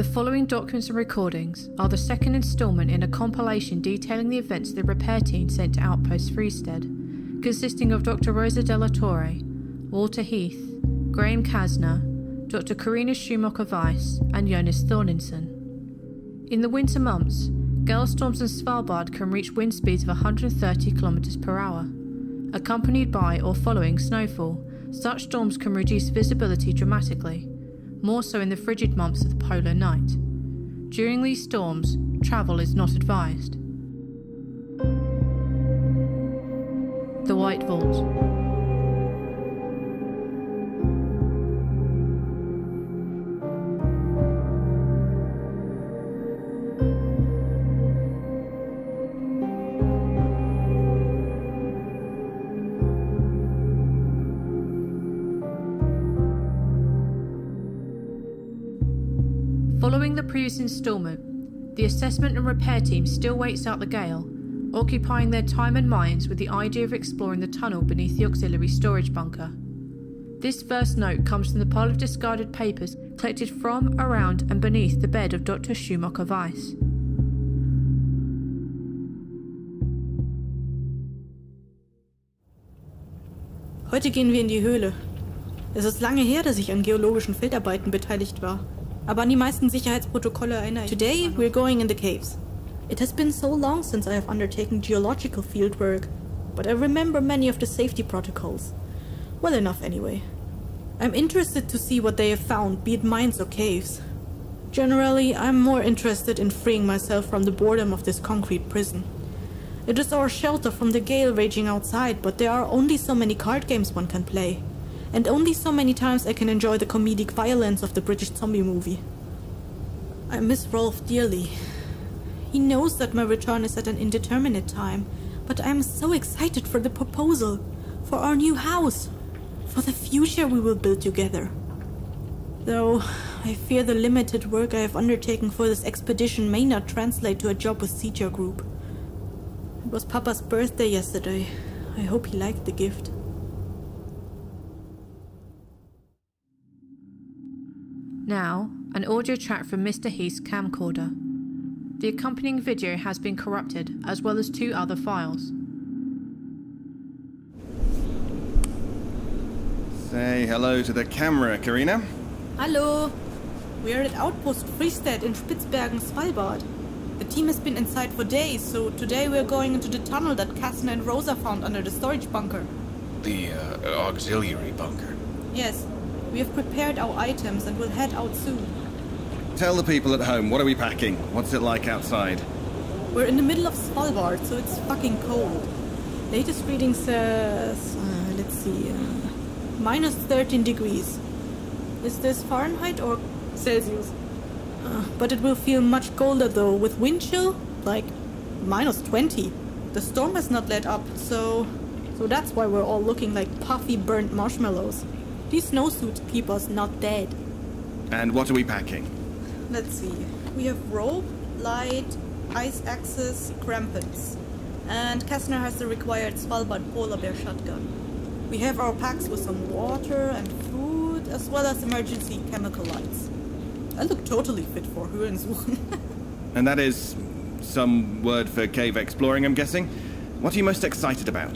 The following documents and recordings are the second instalment in a compilation detailing the events the repair team sent to Outpost Freestead, consisting of Dr. Rosa De La Torre, Walter Heath, Graham Casner, Dr. Karina Schumacher Weiss, and Jonas Thorirsson. In the winter months, gale storms in Svalbard can reach wind speeds of 130 km per hour. Accompanied by or following snowfall, such storms can reduce visibility dramatically, more so in the frigid months of the polar night. During these storms, travel is not advised. The White Vault. Instalment, the assessment and repair team still waits out the gale, occupying their time and minds with the idea of exploring the tunnel beneath the auxiliary storage bunker. This first note comes from the pile of discarded papers collected from, around, and beneath the bed of Dr. Schumacher Weiss. Heute gehen wir in die Höhle. Es ist lange her, dass ich an geologischen Feldarbeiten beteiligt war. Aber an die meisten Sicherheitsprotokolle erinnere ich. Today we're going in the caves. It has been so long since I have undertaken geological fieldwork, but I remember many of the safety protocols. Well enough anyway. I'm interested to see what they have found, be it mines or caves. Generally, I'm more interested in freeing myself from the boredom of this concrete prison. It is our shelter from the gale raging outside, but there are only so many card games one can play and only so many times I can enjoy the comedic violence of the British zombie movie. I miss Rolf dearly. He knows that my return is at an indeterminate time, but I am so excited for the proposal, for our new house, for the future we will build together. Though I fear the limited work I have undertaken for this expedition may not translate to a job with Seeger Group. It was Papa's birthday yesterday. I hope he liked the gift. Now, an audio track from Mr. Heath's camcorder. The accompanying video has been corrupted, as well as two other files. Say hello to the camera, Karina. Hello. We are at Outpost Freestead in Spitzbergen, Svalbard. The team has been inside for days, so today we are going into the tunnel that Casner and Rosa found under the storage bunker. The uh, auxiliary bunker. Yes, we have prepared our items and will head out soon. Tell the people at home, what are we packing? What's it like outside? We're in the middle of Svalbard, so it's fucking cold. Latest reading says, uh, let's see, uh, minus 13 degrees. Is this Fahrenheit or Celsius? Uh, but it will feel much colder though, with wind chill, like minus 20. The storm has not let up, so so that's why we're all looking like puffy burnt marshmallows. These snowsuits keep us not dead. And what are we packing? Let's see. We have rope, light, ice axes, crampons. And Casner has the required Svalbard polar bear shotgun. We have our packs with some water and food, as well as emergency chemical lights. I look totally fit for Höhlensuchen. and that is some word for cave exploring, I'm guessing? What are you most excited about?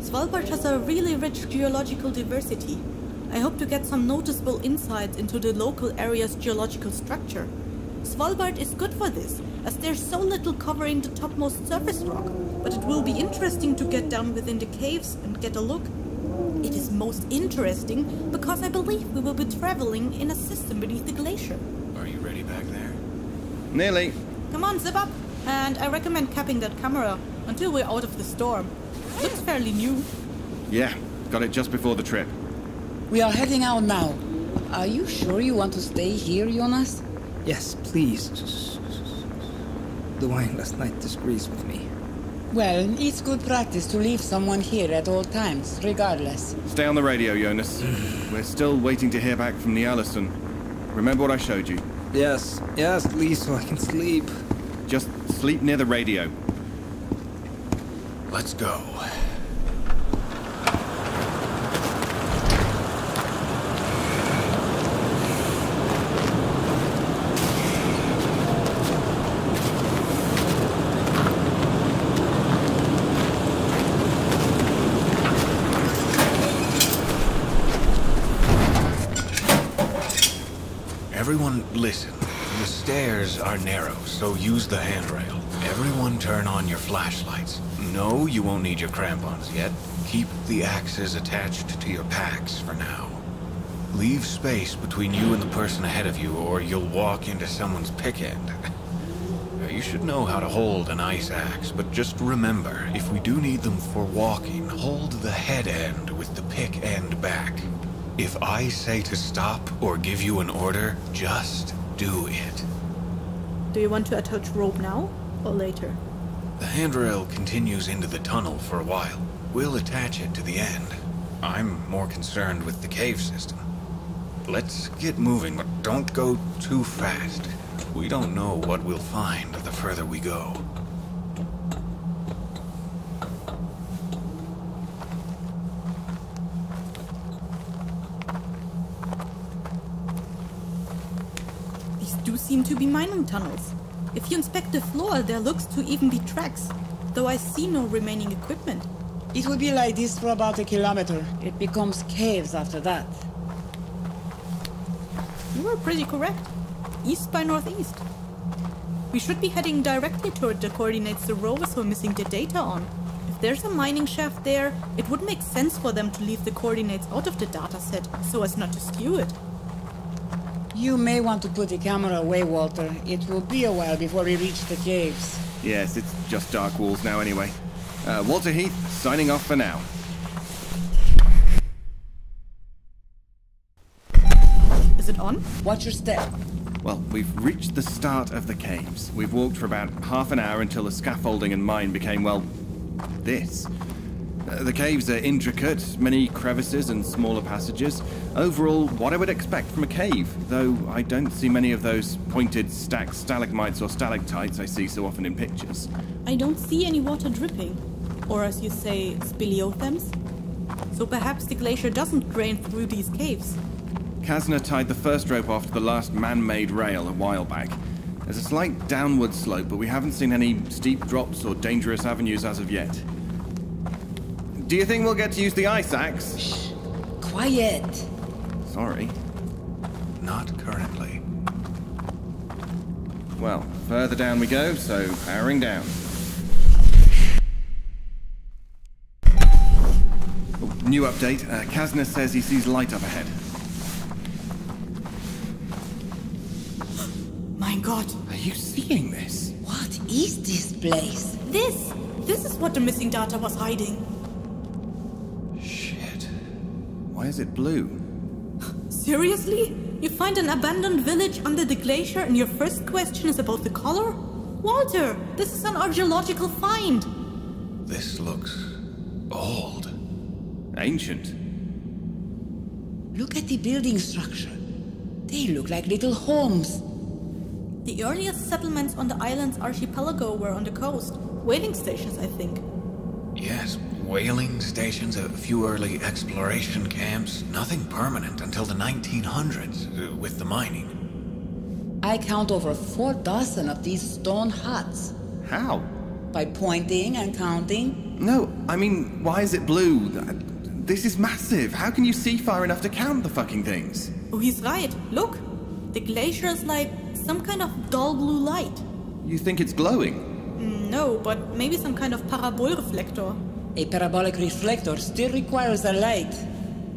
Svalbard has a really rich geological diversity. I hope to get some noticeable insights into the local area's geological structure. Svalbard is good for this, as there's so little covering the topmost surface rock, but it will be interesting to get down within the caves and get a look. It is most interesting because I believe we will be traveling in a system beneath the glacier. Are you ready back there? Nearly. Come on, zip up! And I recommend capping that camera until we're out of the storm. Looks fairly new. Yeah, got it just before the trip. We are heading out now. Are you sure you want to stay here, Jonas? Yes, please. The wine last night disagrees with me. Well, it's good practice to leave someone here at all times, regardless. Stay on the radio, Jonas. We're still waiting to hear back from the Allison. Remember what I showed you? Yes, yes, please, so I can sleep. Just sleep near the radio. Let's go. Everyone, listen. The stairs are narrow, so use the handrail. Everyone turn on your flashlights. No, you won't need your crampons yet. Keep the axes attached to your packs for now. Leave space between you and the person ahead of you, or you'll walk into someone's pick end. You should know how to hold an ice axe, but just remember, if we do need them for walking, hold the head end with the pick end back. If I say to stop or give you an order, just do it. Do you want to attach rope now or later? The handrail continues into the tunnel for a while. We'll attach it to the end. I'm more concerned with the cave system. Let's get moving, but don't go too fast. We don't know what we'll find the further we go. These do seem to be mining tunnels. If you inspect the floor, there looks to even be tracks, though I see no remaining equipment. It will be like this for about a kilometer. It becomes caves after that. You were pretty correct. East by northeast. We should be heading directly toward the coordinates the rovers were missing the data on. If there's a mining shaft there, it would make sense for them to leave the coordinates out of the dataset so as not to skew it. You may want to put the camera away, Walter. It will be a while before we reach the caves. Yes, it's just dark walls now anyway. Uh, Walter Heath, signing off for now. Is it on? Watch your step. Well, we've reached the start of the caves. We've walked for about half an hour until the scaffolding and mine became, well, this. Uh, the caves are intricate, many crevices and smaller passages. Overall, what I would expect from a cave, though I don't see many of those pointed stacked stalagmites or stalactites I see so often in pictures. I don't see any water dripping. Or as you say, speleothems. So perhaps the glacier doesn't drain through these caves. Casner tied the first rope off to the last man-made rail a while back. There's a slight downward slope, but we haven't seen any steep drops or dangerous avenues as of yet. Do you think we'll get to use the ice axe? Shh. Quiet. Sorry. Not currently. Well, further down we go, so powering down. Oh, new update. Uh, Casner says he sees light up ahead. My god. Are you seeing this? What is this place? This! This is what the missing data was hiding. Why is it blue? Seriously? You find an abandoned village under the glacier and your first question is about the color? Walter, this is an archaeological find. This looks old. Ancient. Look at the building structure. They look like little homes. The earliest settlements on the island's archipelago were on the coast. Whaling stations, I think. Yes, whaling stations, a few early exploration camps. Nothing permanent until the 1900s uh, with the mining. I count over four dozen of these stone huts. How? By pointing and counting, No, I mean, why is it blue? This is massive. How can you see far enough to count the fucking things? Oh, he's right. Look! The glacier is like some kind of dull blue light. You think it's glowing? Mm, No, but maybe some kind of parabol reflector. A parabolic reflector still requires a light.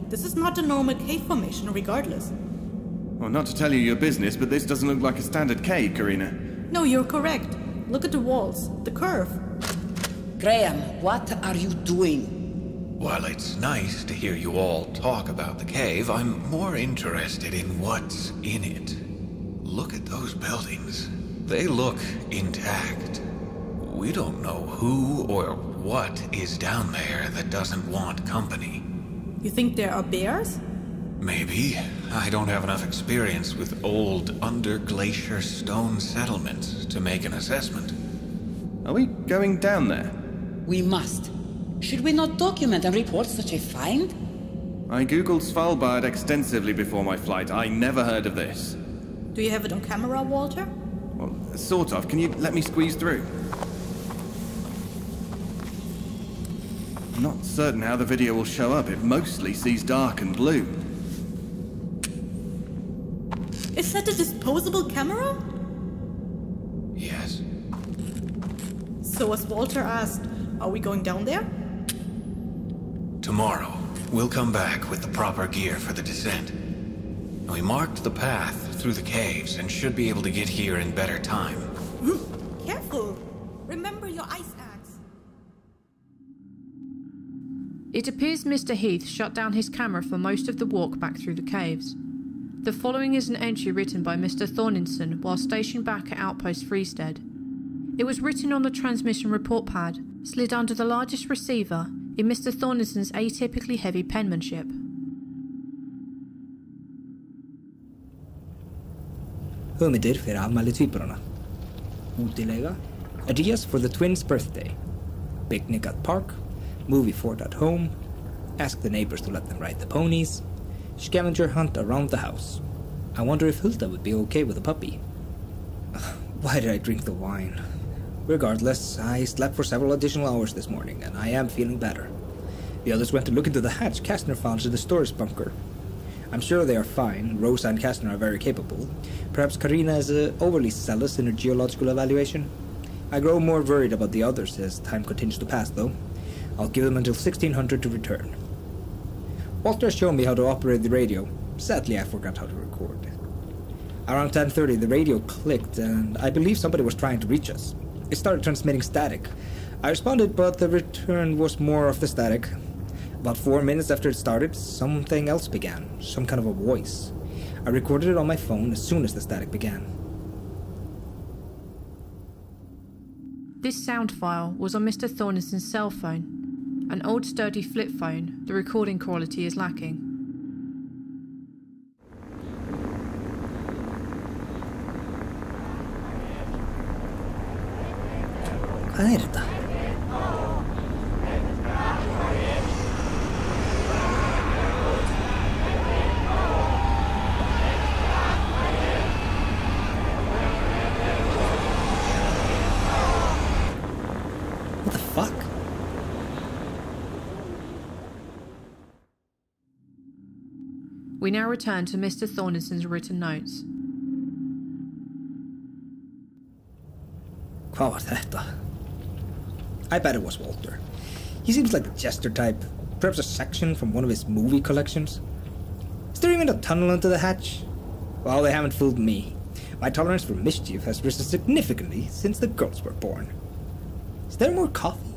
This is not a normal cave formation, regardless. Well, not to tell you your business, but this doesn't look like a standard cave, Karina. No, you're correct. Look at the walls, the curve. Graham, what are you doing? While it's nice to hear you all talk about the cave, I'm more interested in what's in it. Look at those buildings. They look intact. We don't know who or what is down there that doesn't want company. You think there are bears? Maybe. I don't have enough experience with old under-glacier stone settlements to make an assessment. Are we going down there? We must. Should we not document and report such a find? I googled Svalbard extensively before my flight. I never heard of this. Do you have it on camera, Walter? Well, sort of. Can you let me squeeze through? I'm not certain how the video will show up. It mostly sees dark and blue. Is that a disposable camera? Yes. So as Walter asked, are we going down there? Tomorrow, we'll come back with the proper gear for the descent. We marked the path through the caves and should be able to get here in better time. Careful! It appears Mr. Heath shut down his camera for most of the walk back through the caves. The following is an entry written by Mr. Thorirsson while stationed back at Outpost Freestead. It was written on the transmission report pad, slid under the largest receiver, in Mr. Thorirsson's atypically heavy penmanship. Hugmyndir. Útilega. For the twins' birthday. Picnic at park. Movie fort at home. Ask the neighbors to let them ride the ponies. Scavenger hunt around the house. I wonder if Hulda would be okay with a puppy. Why did I drink the wine? Regardless, I slept for several additional hours this morning, and I am feeling better. The others went to look into the hatch Casner found in the storage bunker. I'm sure they are fine. Rosa and Casner are very capable. Perhaps Karina is uh, overly zealous in her geological evaluation. I grow more worried about the others as time continues to pass, though. I'll give them until 1600 to return. Walter showed me how to operate the radio. Sadly, I forgot how to record. Around 10:30, the radio clicked, and I believe somebody was trying to reach us. It started transmitting static. I responded, but the return was more of the static. About four minutes after it started, something else began, some kind of a voice. I recorded it on my phone as soon as the static began. This sound file was on Mr. Thorirsson's cell phone. An old sturdy flip phone, the recording quality is lacking. Er? What the fuck? We now return to Mr. Thorirsson's written notes. Hvað var þetta? I bet it was Walter. He seems like a jester type, perhaps a section from one of his movie collections. Is there even a tunnel into the hatch? Well, they haven't fooled me. My tolerance for mischief has risen significantly since the girls were born. Is there more coffee?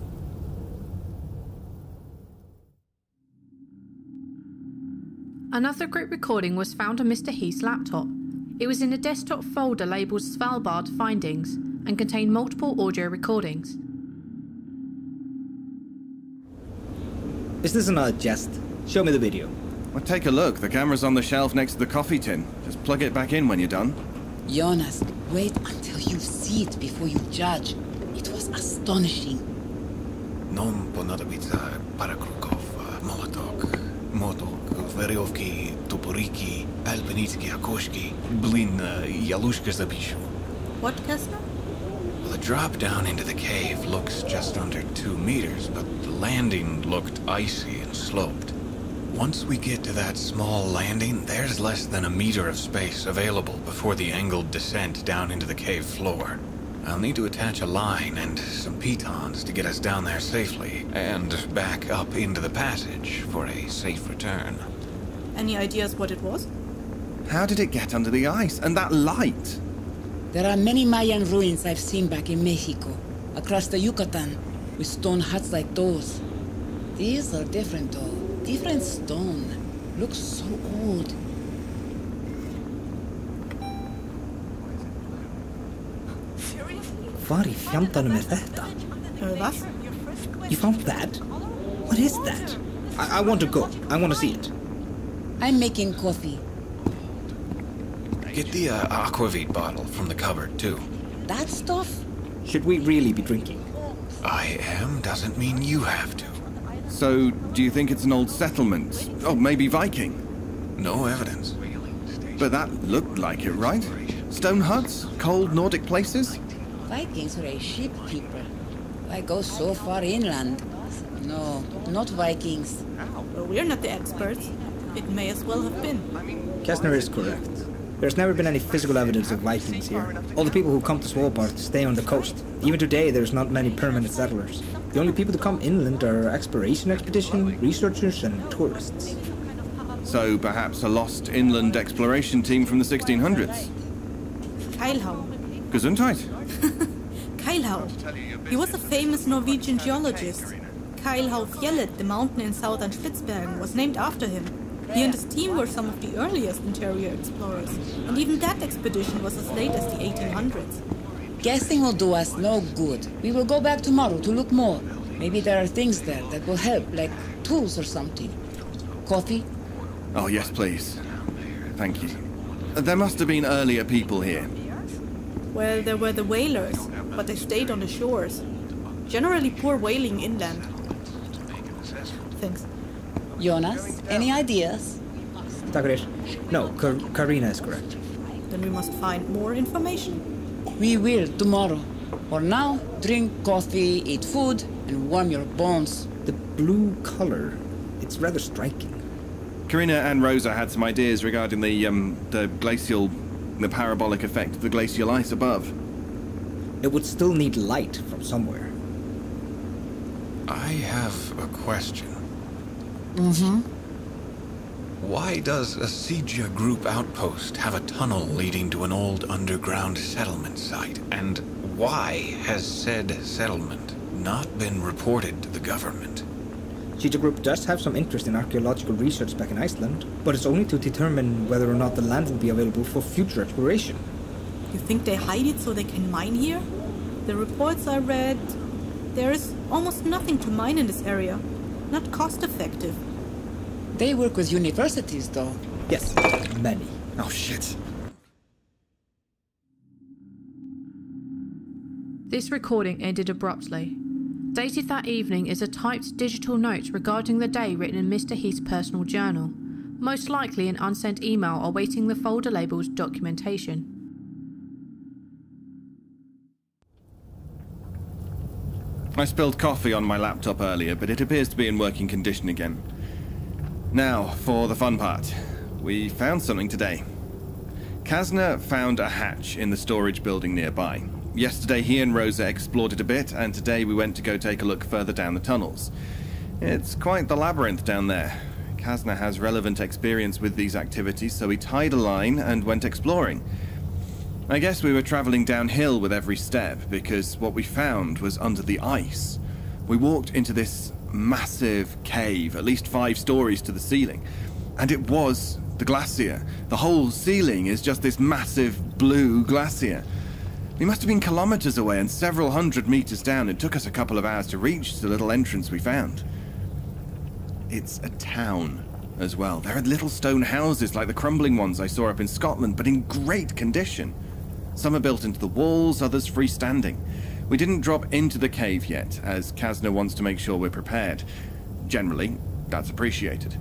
Another group recording was found on Mr. Heath's laptop. It was in a desktop folder labelled Svalbard Findings and contained multiple audio recordings. Is this another jest? Show me the video. Well, take a look. The camera's on the shelf next to the coffee tin. Just plug it back in when you're done. Jonas, wait until you see it before you judge. It was astonishing. Non ponadavica Parakrukov, Molotok, Motok, Veriovki, Toporiki, Alpenitski, Akoshki, Blin, Yalushka Zabishu. What, Kessler? Well, the drop down into the cave looks just under two meters, but the landing looked icy and sloped. Once we get to that small landing, there's less than a meter of space available before the angled descent down into the cave floor. I'll need to attach a line and some pitons to get us down there safely, and back up into the passage for a safe return. Any ideas what it was? How did it get under the ice? And that light? There are many Mayan ruins I've seen back in Mexico, across the Yucatan, with stone huts like those. These are different though. Different stone. Looks so old. Hvar í fjandanum er þetta? Was? You found that? What is that? I, I want to go. I want to see it. I'm making coffee. Get the uh, aquavit bottle from the cupboard, too. That stuff? Should we really be drinking? I am doesn't mean you have to. So, do you think it's an old settlement? Oh, maybe Viking? No evidence. But that looked like it, right? Stone huts? Cold Nordic places? Vikings were a sheep people. Why go so far inland? No, not Vikings. Well, we're not the experts. It may as well have been. Kessner is correct. There's never been any physical evidence of Vikings here. All the people who come to Svalbard stay on the coast. Even today, there's not many permanent settlers. The only people to come inland are exploration expedition, researchers, and tourists. So perhaps a lost inland exploration team from the 1600s. Keilhau. Gesundheit. Keilhau. He was a famous Norwegian geologist. Keilhau Fjellet, the mountain in southern Spitsbergen, was named after him. He and his team were some of the earliest interior explorers, and even that expedition was as late as the 1800s. Guessing will do us no good. We will go back tomorrow to look more. Maybe there are things there that will help, like tools or something. Coffee? Oh, yes, please. Thank you. There must have been earlier people here. Well, there were the whalers, but they stayed on the shores. Generally poor whaling inland. Thanks. Jonas, any ideas? Tack för det. No, Kar- Karina is correct. Then we must find more information. We will tomorrow. For now, drink coffee, eat food, and warm your bones. The blue color, it's rather striking. Karina and Rosa had some ideas regarding the um, the glacial, the parabolic effect of the glacial ice above. It would still need light from somewhere. I have a question. Mm-hmm. Why does a Siegia group outpost have a tunnel leading to an old underground settlement site? And why has said settlement not been reported to the government? Cheetah Group does have some interest in archaeological research back in Iceland, but it's only to determine whether or not the land will be available for future exploration. You think they hide it so they can mine here? The reports I read, there is almost nothing to mine in this area. Not cost effective. They work with universities, though. Yes, many. Oh shit. This recording ended abruptly. Dated that evening is a typed digital note regarding the day written in Mr. Heath's personal journal, most likely an unsent email awaiting the folder labeled documentation. I spilled coffee on my laptop earlier, but it appears to be in working condition again. Now, for the fun part. We found something today. Casner found a hatch in the storage building nearby. Yesterday, he and Rosa explored it a bit, and today we went to go take a look further down the tunnels. It's quite the labyrinth down there. Casner has relevant experience with these activities, so he tied a line and went exploring. I guess we were traveling downhill with every step because what we found was under the ice. We walked into this massive cave, at least five stories to the ceiling, and it was the glacier. The whole ceiling is just this massive blue glacier. We must have been kilometers away and several hundred meters down. It took us a couple of hours to reach the little entrance we found. It's a town as well. There are little stone houses like the crumbling ones I saw up in Scotland, but in great condition. Some are built into the walls, others freestanding. We didn't drop into the cave yet, as Casner wants to make sure we're prepared. Generally, that's appreciated.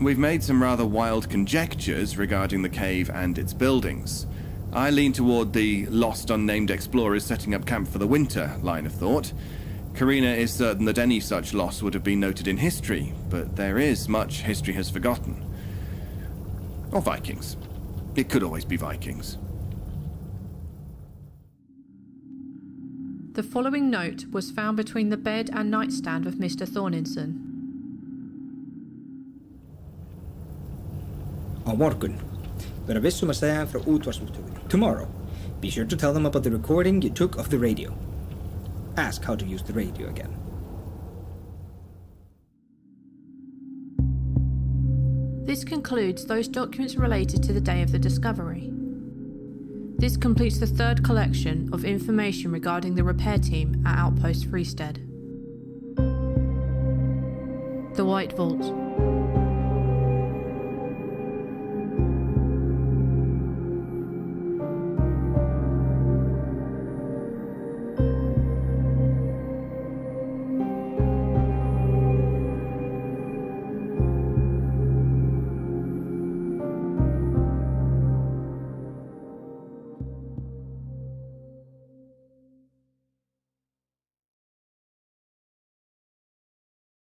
We've made some rather wild conjectures regarding the cave and its buildings. I lean toward the lost unnamed explorers setting up camp for the winter line of thought. Karina is certain that any such loss would have been noted in history, but there is much history has forgotten. Or Vikings. It could always be Vikings. The following note was found between the bed and nightstand of Mr. Thorirsson. Á morgun. Vera vissum að segja frá útvarsmóttökunni. Tomorrow. Be sure to tell them about the recording you took of the radio. Ask how to use the radio again. This concludes those documents related to the day of the discovery. This completes the third collection of information regarding the repair team at Outpost Freestead. The White Vault.